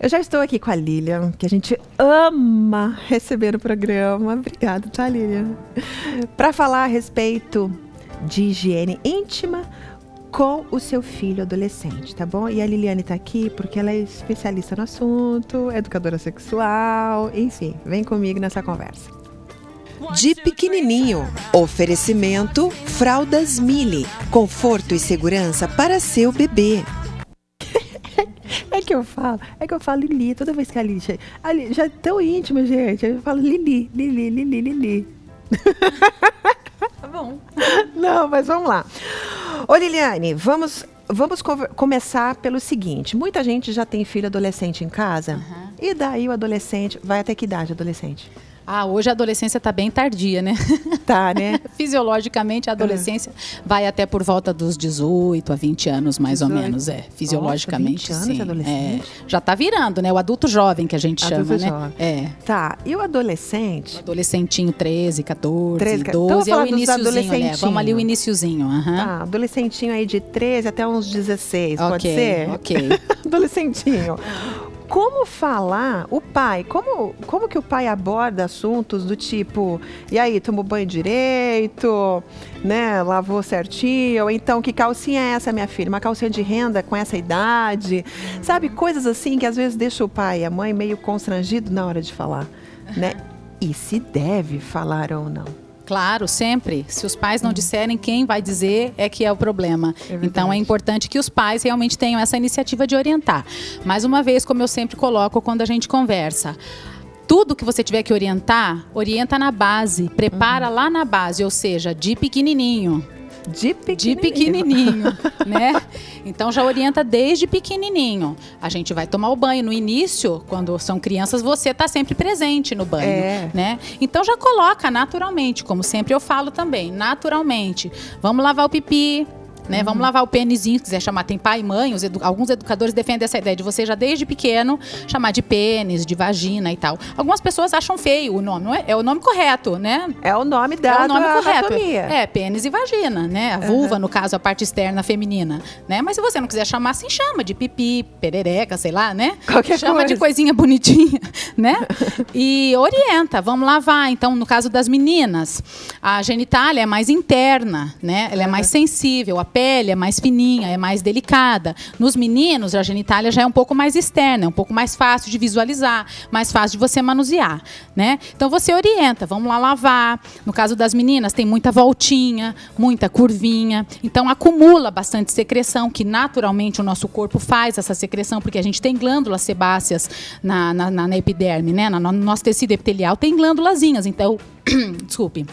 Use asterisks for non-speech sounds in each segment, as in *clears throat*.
Eu já estou aqui com a Lilian, que a gente ama receber no programa. Obrigada, tá, Lilian? Para falar a respeito de higiene íntima com o seu filho adolescente, tá bom? E a Liliane tá aqui porque ela é especialista no assunto, educadora sexual, enfim, vem comigo nessa conversa. De pequenininho, oferecimento Fraldas Mili, conforto e segurança para seu bebê. Que eu falo, é que eu falo Lili, toda vez que a Lili chega. A Lili já é tão íntima, gente. Eu falo Lili, Lili, Lili, Lili. Tá bom. Não, mas vamos lá. Ô Liliane, vamos, vamos começar pelo seguinte. Muita gente já tem filho adolescente em casa. Uhum. E daí o adolescente, vai até que idade adolescente? Ah, hoje a adolescência está bem tardia, né? *laughs* Tá, né? *laughs* Fisiologicamente, a adolescência uhum. vai até por volta dos 18 a 20 anos, mais 18. ou menos, é. Fisiologicamente, Nossa, 20 sim. Anos, é. Já está virando, né? O adulto jovem que a gente adulto chama, né? jovem. né? É. Tá. E o adolescente? O adolescentinho 13, 14, 13, 12 então, é o iníciozinho, né? Vamos ali o iníciozinho, uhum. Tá, adolescentinho aí de 13 até uns 16, okay, pode ser? Ok. *laughs* adolescentinho como falar, o pai, como, como que o pai aborda assuntos do tipo, e aí, tomou banho direito, né, lavou certinho, ou então, que calcinha é essa, minha filha? Uma calcinha de renda com essa idade? Sabe, coisas assim que às vezes deixa o pai e a mãe meio constrangido na hora de falar, né? E se deve falar ou não. Claro, sempre. Se os pais não disserem, quem vai dizer é que é o problema. É então é importante que os pais realmente tenham essa iniciativa de orientar. Mais uma vez, como eu sempre coloco quando a gente conversa, tudo que você tiver que orientar, orienta na base, prepara uhum. lá na base, ou seja, de pequenininho. De pequenininho. De pequenininho, *laughs* né? Então já orienta desde pequenininho. A gente vai tomar o banho no início, quando são crianças, você está sempre presente no banho, é. né? Então já coloca naturalmente, como sempre eu falo também, naturalmente. Vamos lavar o pipi, né? Uhum. Vamos lavar o pênisinho, se quiser chamar. Tem pai e mãe, edu alguns educadores defendem essa ideia de você já desde pequeno chamar de pênis, de vagina e tal. Algumas pessoas acham feio o nome, não é? É o nome correto, né? É o nome da é o nome correto. Anatomia. É, pênis e vagina, né? A vulva, uhum. no caso, a parte externa feminina, né? Mas se você não quiser chamar assim, chama de pipi, perereca, sei lá, né? Qualquer chama coisa. de coisinha bonitinha, *laughs* né? e orienta, vamos lavar. Então, no caso das meninas, a genitália é mais interna, né? Ela é mais sensível, a pele é mais fininha, é mais delicada. Nos meninos, a genitália já é um pouco mais externa, é um pouco mais fácil de visualizar, mais fácil de você manusear, né? Então você orienta, vamos lá lavar. No caso das meninas, tem muita voltinha, muita curvinha. Então acumula bastante secreção, que naturalmente o nosso corpo faz essa secreção, porque a gente tem glândulas sebáceas na, na, na epiderme, né? No nosso tecido epitelial tem glândulazinhas. Então, *clears throat* desculpe.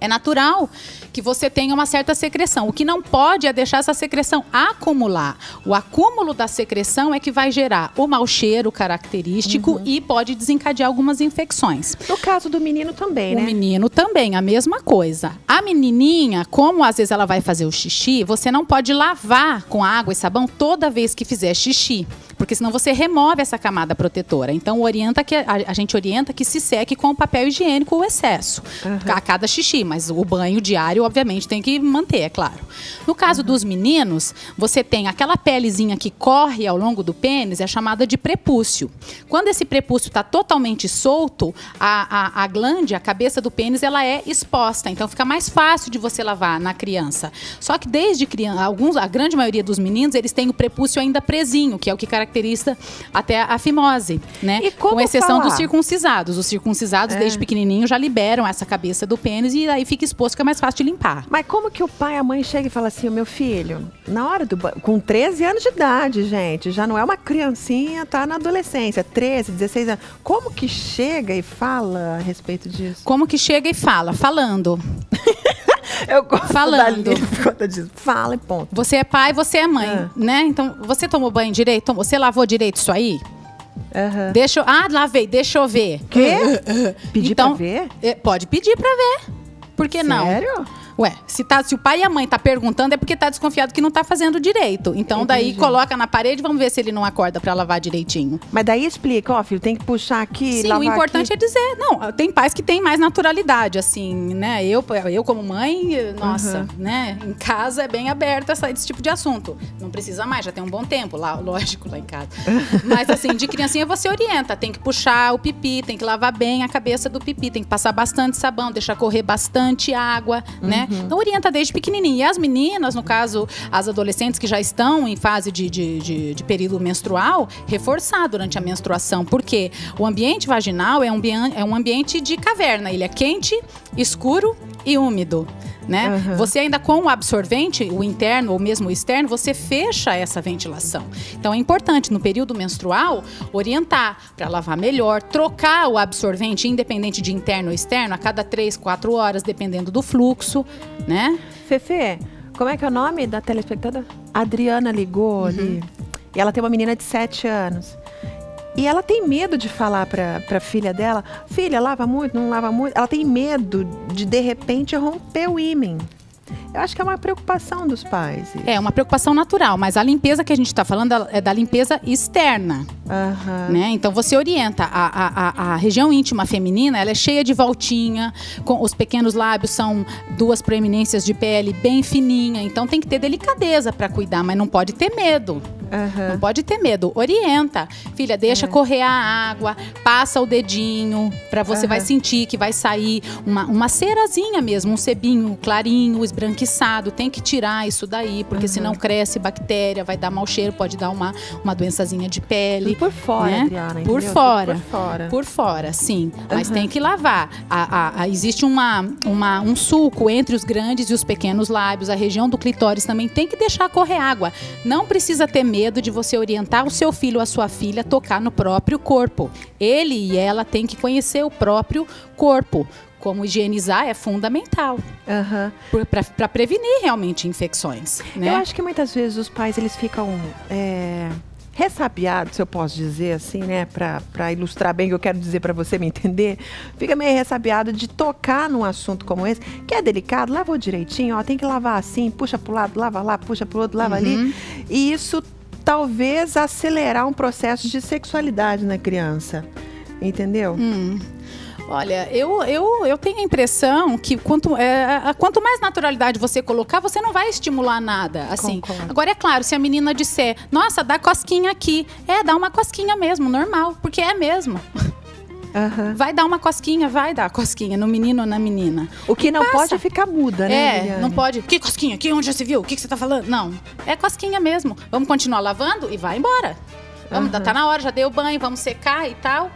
É natural que você tenha uma certa secreção. O que não pode é deixar essa secreção acumular. O acúmulo da secreção é que vai gerar o mau cheiro característico uhum. e pode desencadear algumas infecções. No caso do menino também, o né? O menino também, a mesma coisa. A menininha, como às vezes ela vai fazer o xixi, você não pode lavar com água e sabão toda vez que fizer xixi porque senão você remove essa camada protetora. Então orienta que a, a gente orienta que se seque com o papel higiênico o excesso uhum. a cada xixi, mas o banho diário obviamente tem que manter, é claro. No caso uhum. dos meninos, você tem aquela pelezinha que corre ao longo do pênis, é chamada de prepúcio. Quando esse prepúcio está totalmente solto, a, a, a glande, a cabeça do pênis, ela é exposta. Então fica mais fácil de você lavar na criança. Só que desde criança, alguns, a grande maioria dos meninos, eles têm o prepúcio ainda presinho, que é o que caracteriza até a fimose, né? Com exceção falar? dos circuncisados. Os circuncisados, é. desde pequenininho, já liberam essa cabeça do pênis e aí fica exposto, fica mais fácil de limpar. Mas como que o pai e a mãe chegam e falam assim, meu filho, na hora do com 13 anos de idade, gente, já não é uma criancinha, tá na adolescência, 13, 16 anos. Como que chega e fala a respeito disso? Como que chega e fala? Falando. *laughs* Eu gosto Falando. Disso. Fala e ponto. Você é pai, você é mãe, ah. né? Então, você tomou banho direito? Você lavou direito isso aí? Uhum. Deixa eu... Ah, lavei, deixa eu ver. Quê? *laughs* Pedir então, pra ver? É, pode pedir pra ver. Por que Sério? não? Sério? Ué, se, tá, se o pai e a mãe tá perguntando é porque tá desconfiado que não tá fazendo direito. Então daí Entendi. coloca na parede, vamos ver se ele não acorda pra lavar direitinho. Mas daí explica, ó, filho, tem que puxar aqui, Sim, o importante aqui. é dizer. Não, tem pais que têm mais naturalidade, assim, né? Eu, eu como mãe, nossa, Uhum. né? Em casa é bem aberto essa, esse tipo de assunto. Não precisa mais, já tem um bom tempo lá, *laughs* lógico, lá em casa. Mas assim, de criancinha você orienta. Tem que puxar o pipi, tem que lavar bem a cabeça do pipi, tem que passar bastante sabão, deixar correr bastante água, né? Uhum. Então orienta desde pequenininho. E as meninas, no caso, as adolescentes que já estão em fase de, de, de- de período menstrual, reforçar durante a menstruação. Porque o ambiente vaginal é um, é um ambiente de caverna. Ele é quente, escuro e úmido. Né? Aham. Você ainda com o absorvente, o interno ou mesmo o externo, você fecha essa ventilação. Então é importante no período menstrual orientar para lavar melhor, trocar o absorvente independente de interno ou externo a cada 3, 4 horas, dependendo do fluxo, né? Fefe, como é que é o nome da telespectadora? Adriana ligou Uhum. ali. E ela tem uma menina de 7 anos. E ela tem medo de falar pra, pra filha dela, filha, lava muito, não lava muito. Ela tem medo de, de repente, romper o ímen. Eu acho que é uma preocupação dos pais. isso. É uma preocupação natural, mas a limpeza que a gente está falando é da limpeza externa. Aham. né? Então você orienta a, a, a, a região íntima feminina, ela é cheia de voltinha, com os pequenos lábios são duas proeminências de pele bem fininha, então tem que ter delicadeza para cuidar, mas não pode ter medo. Aham. Não pode ter medo. Orienta. Filha, deixa correr a água, passa o dedinho, para você Aham. vai sentir que vai sair uma, uma cerazinha mesmo, um sebinho clarinho, esbranquiçado. Tem que tirar isso daí, porque senão cresce bactéria, vai dar mau cheiro, pode dar uma, uma doençazinha de pele. Por fora, né? Adriana. Por fora. Por fora. Por fora, sim. Mas tem que lavar. A- a- a- existe uma, uma- um sulco entre os grandes e os pequenos lábios. A região do clitóris também tem que deixar correr água. Não precisa ter medo de você orientar o seu filho ou a sua filha a tocar no próprio corpo. Ele e ela têm que conhecer o próprio corpo. Como higienizar é fundamental Aham. para prevenir realmente infecções. Né? Eu acho que muitas vezes os pais eles ficam é, ressabiados, se eu posso dizer assim, né, pra ilustrar bem o que eu quero dizer pra você me entender. Fica meio ressabiado de tocar num assunto como esse, que é delicado, lavou direitinho, ó, tem que lavar assim, puxa pro lado, lava lá, puxa pro outro, lava Uhum. ali. E isso talvez acelerar um processo de sexualidade na criança. Entendeu? Hum. Olha, eu, eu, eu tenho a impressão que quanto, é, quanto mais naturalidade você colocar, você não vai estimular nada. Assim. Concordo. Agora, é claro, se a menina disser, nossa, dá cosquinha aqui. É, dá uma cosquinha mesmo, normal, porque é mesmo. *laughs* Aham. Vai dar uma cosquinha, vai dar cosquinha no menino ou na menina. O que não passa. pode é ficar muda, né? É, Liliane? não pode. Que cosquinha? Que onde já se viu? O que, que você tá falando? Não. É cosquinha mesmo. Vamos continuar lavando e vai embora. Vamos, Aham. tá na hora, já deu banho, vamos secar e tal.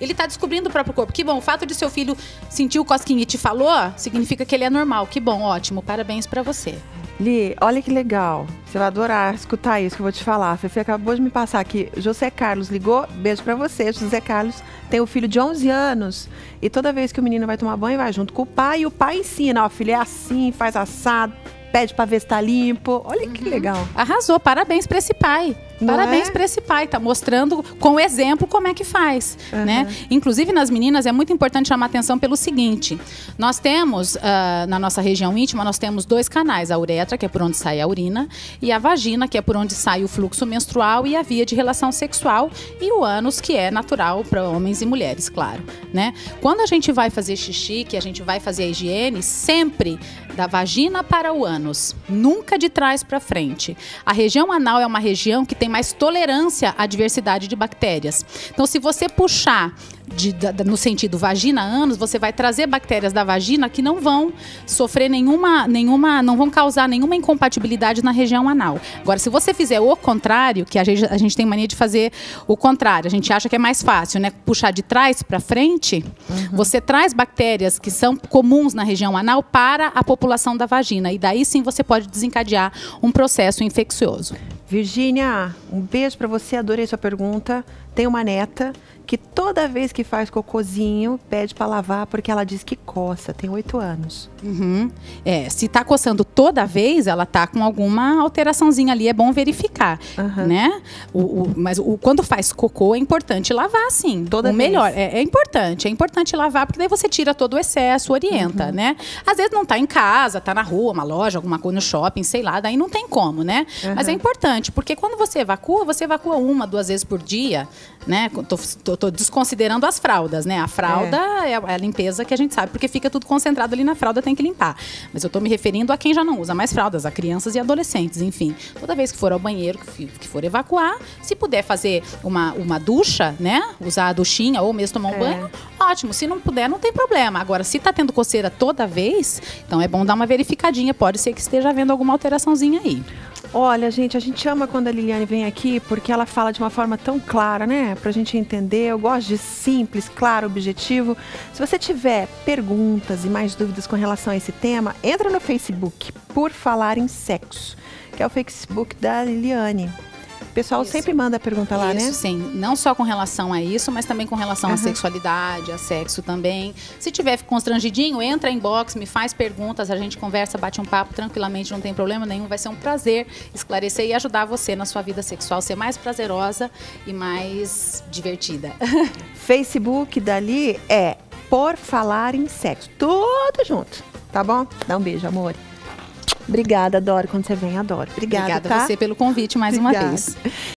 Ele tá descobrindo o próprio corpo. Que bom, o fato de seu filho sentir o cosquinha e te falou, significa que ele é normal. Que bom, ótimo. Parabéns pra você. Li, olha que legal. Você vai adorar escutar isso que eu vou te falar. A Fefe acabou de me passar aqui. José Carlos ligou. Beijo pra você. José Carlos tem um filho de 11 anos. E toda vez que o menino vai tomar banho, vai junto com o pai. E o pai ensina: ó, filho, é assim, faz assado, pede pra ver se tá limpo. Olha que legal. Arrasou, parabéns pra esse pai. Não parabéns é? pra esse pai, tá mostrando com exemplo como é que faz, Aham. né? Inclusive nas meninas é muito importante chamar atenção pelo seguinte: nós temos ah, na nossa região íntima nós temos dois canais, a uretra que é por onde sai a urina e a vagina que é por onde sai o fluxo menstrual e a via de relação sexual e o ânus que é natural para homens e mulheres, claro, né? Quando a gente vai fazer xixi, que a gente vai fazer a higiene, sempre da vagina para o ânus, nunca de trás para frente. A região anal é uma região que tem mais tolerância à diversidade de bactérias. Então, se você puxar de- da- no sentido vagina-ânus, você vai trazer bactérias da vagina que não vão sofrer nenhuma, nenhuma, não vão causar nenhuma incompatibilidade na região anal. Agora, se você fizer o contrário, que a gente, a gente tem mania de fazer o contrário, a gente acha que é mais fácil, né? Puxar de trás para frente, você traz bactérias que são comuns na região anal para a população da vagina. E daí sim você pode desencadear um processo infeccioso. Virgínia, um beijo para você, adorei sua pergunta. Tem uma neta que toda vez que faz cocôzinho pede para lavar porque ela diz que coça, tem oito anos. Uhum. É, se tá coçando toda vez, ela tá com alguma alteraçãozinha ali, é bom verificar, Uhum. né? O, o- mas o, quando faz cocô é importante lavar, sim. Toda o vez. melhor é, é importante, é importante lavar porque daí você tira todo o excesso, orienta, Uhum. né? Às vezes não tá em casa, tá na rua, uma loja, alguma coisa no shopping, sei lá, daí não tem como, né? Mas é importante porque quando você evacua, você evacua uma, duas vezes por dia, né? Tô, tô- tô desconsiderando as fraldas, né? A fralda é. a- é a limpeza que a gente sabe, porque fica tudo concentrado ali na fralda, tem que limpar. Mas eu tô me referindo a quem já não usa mais fraldas, a crianças e adolescentes, enfim. Toda vez que for ao banheiro, que que for evacuar, se puder fazer uma, uma ducha, né? Usar a duchinha ou mesmo tomar um É. banho, ótimo. Se não puder, não tem problema. Agora, se tá tendo coceira toda vez, então é bom dar uma verificadinha. Pode ser que esteja havendo alguma alteraçãozinha aí. Olha, gente, a gente ama quando a Liliane vem aqui porque ela fala de uma forma tão clara, né? Pra gente entender. Eu gosto de simples, claro, objetivo. Se você tiver perguntas e mais dúvidas com relação a esse tema, entra no Facebook, Por Falar em Sexo, que é o Facebook da Liliane. O pessoal Isso. sempre manda pergunta lá, isso, né? sim. Não só com relação a isso, mas também com relação à Aham. sexualidade, a sexo também. Se tiver constrangidinho, entra em box, me faz perguntas, a gente conversa, bate um papo tranquilamente, não tem problema nenhum. Vai ser um prazer esclarecer e ajudar você na sua vida sexual ser mais prazerosa e mais divertida. *laughs* Facebook dali é Por Falar em Sexo. Tudo junto, tá bom? Dá um beijo, amor. Obrigada, adoro quando você vem, adoro. Obrigada, Obrigada tá? a você pelo convite mais uma Obrigada. vez.